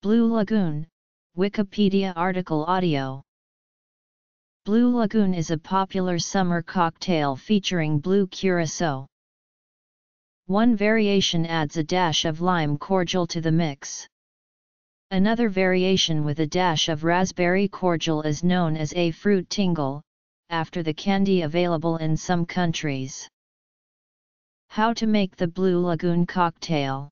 Blue Lagoon, Wikipedia article audio Blue Lagoon is a popular summer cocktail featuring blue curacao. One variation adds a dash of lime cordial to the mix. Another variation with a dash of raspberry cordial is known as a fruit tingle, after the candy available in some countries. How to make the Blue Lagoon cocktail